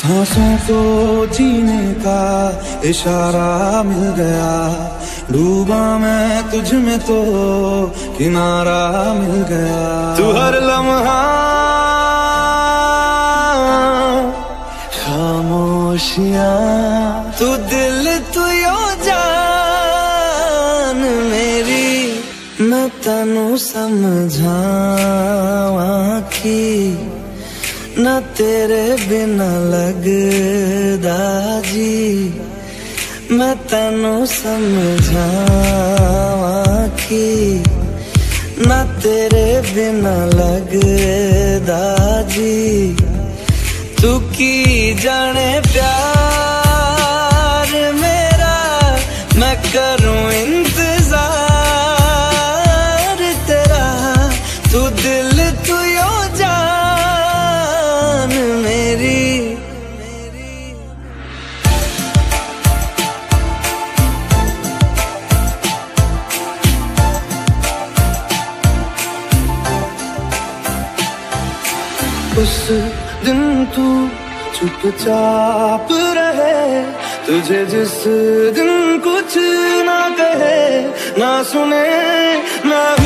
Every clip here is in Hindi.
सांसों को जीने का इशारा मिल गया। डूबा मैं तुझ में तो किनारा मिल गया। तू हर लम्हा खामोशियाँ। तू दिल तू यो जान मेरी मैं तनु समझावा की न तेरे बिना लगदा जी। मैं तनु समझावा की न तेरे बिना लगदा जी। तू की जाने प्यार मेरा, मैं करूँ इंतज़ार तेरा। तू दिल दिन तू चुपचाप रहे तुझे जिस दिन कुछ ना कहे ना सुने मैं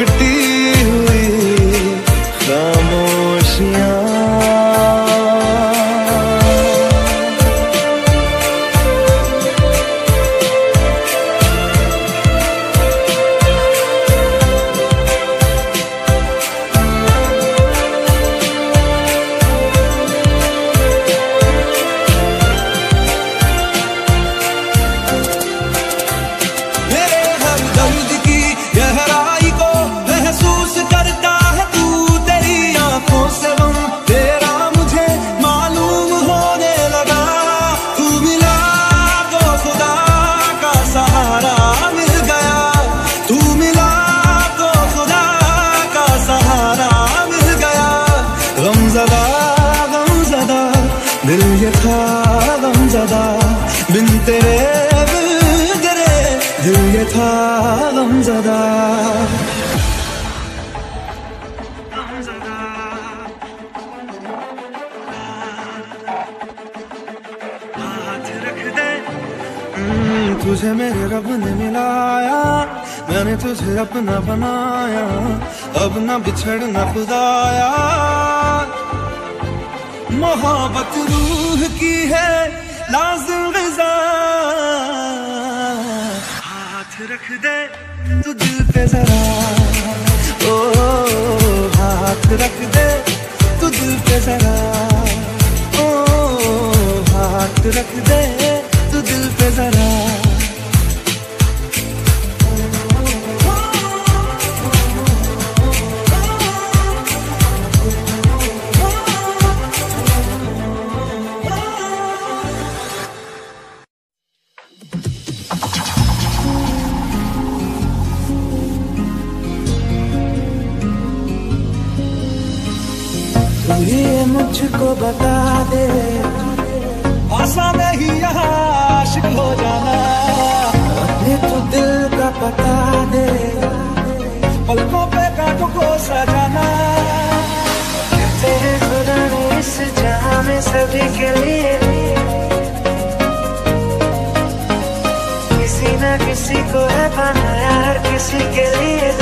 खामोशियाँ गमजदा बिन तेरे बिगड़े दिल ये था गमजदा हम्म, तुझे मेरे रब ने मिलाया मैंने तुझे अपना बनाया अब ना बिछड़ना खुदाया। मोहब्बत रूह की है लाजिम गजा। हाथ रख दे तू दिल पे जरा। ओ, हाथ रख दे तू दिल पे जरा। ओ, हाथ रख दे तू दिल पे जरा। तू मुझको बता दे। आसान नहीं यहाँ आशिक हो जाना। अपने तू दिल का पता दे। पलकों पे कांटों को सजाना। तेरे खुदा ने इस जहाँ में सभी के लिए। किसी न किसी को है बनाया हर किसी के लिए।